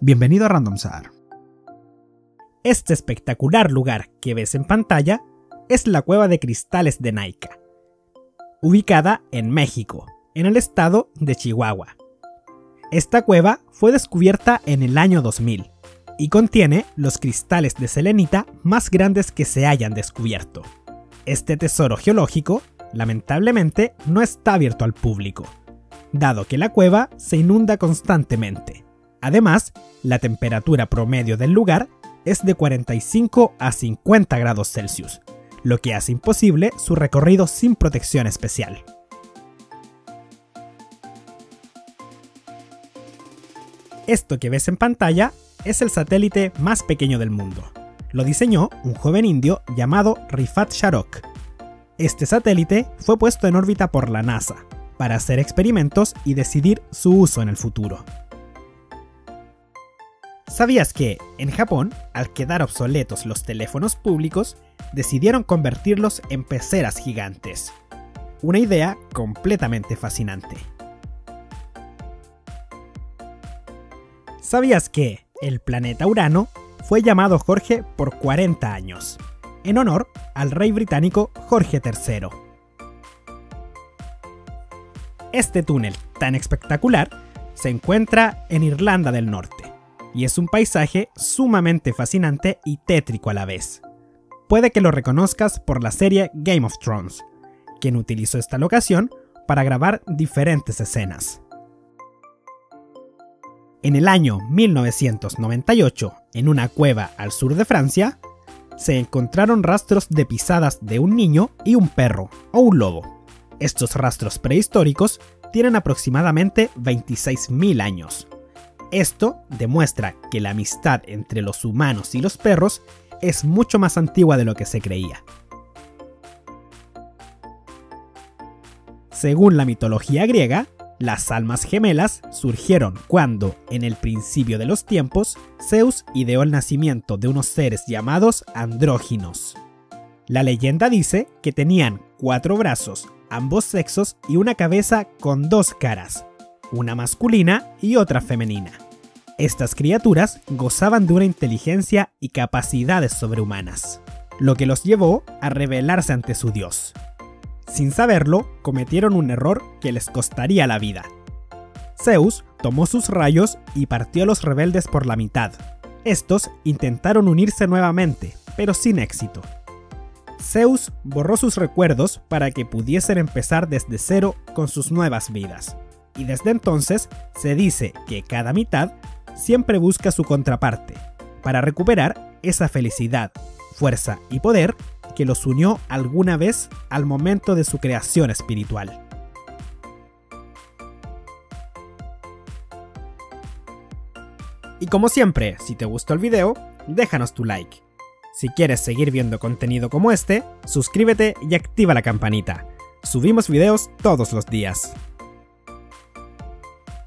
Bienvenido a Randomsar. Este espectacular lugar que ves en pantalla es la cueva de cristales de Naica, ubicada en México, en el estado de Chihuahua. Esta cueva fue descubierta en el año 2000 y contiene los cristales de selenita más grandes que se hayan descubierto. Este tesoro geológico, lamentablemente, no está abierto al público, dado que la cueva se inunda constantemente. Además, la temperatura promedio del lugar es de 45 a 50 grados Celsius, lo que hace imposible su recorrido sin protección especial. Esto que ves en pantalla es el satélite más pequeño del mundo. Lo diseñó un joven indio llamado Rifat Sharok. Este satélite fue puesto en órbita por la NASA para hacer experimentos y decidir su uso en el futuro. ¿Sabías que, en Japón, al quedar obsoletos los teléfonos públicos, decidieron convertirlos en peceras gigantes? Una idea completamente fascinante. ¿Sabías que el planeta Urano fue llamado Jorge por 40 años, en honor al rey británico Jorge III? Este túnel tan espectacular se encuentra en Irlanda del Norte y es un paisaje sumamente fascinante y tétrico a la vez. Puede que lo reconozcas por la serie Game of Thrones, quien utilizó esta locación para grabar diferentes escenas. En el año 1998, en una cueva al sur de Francia, se encontraron rastros de pisadas de un niño y un perro, o un lobo. Estos rastros prehistóricos tienen aproximadamente 26.000 años. Esto demuestra que la amistad entre los humanos y los perros es mucho más antigua de lo que se creía. Según la mitología griega, las almas gemelas surgieron cuando, en el principio de los tiempos, Zeus ideó el nacimiento de unos seres llamados andróginos. La leyenda dice que tenían cuatro brazos, ambos sexos y una cabeza con dos caras, una masculina y otra femenina. Estas criaturas gozaban de una inteligencia y capacidades sobrehumanas, lo que los llevó a rebelarse ante su dios, sin saberlo, cometieron un error que les costaría la vida. Zeus tomó sus rayos y partió a los rebeldes por la mitad. Estos intentaron unirse nuevamente, pero sin éxito. Zeus borró sus recuerdos para que pudiesen empezar desde cero con sus nuevas vidas. Y desde entonces se dice que cada mitad siempre busca su contraparte, para recuperar esa felicidad, fuerza y poder que los unió alguna vez al momento de su creación espiritual. Y como siempre, si te gustó el video, déjanos tu like. Si quieres seguir viendo contenido como este, suscríbete y activa la campanita. Subimos videos todos los días.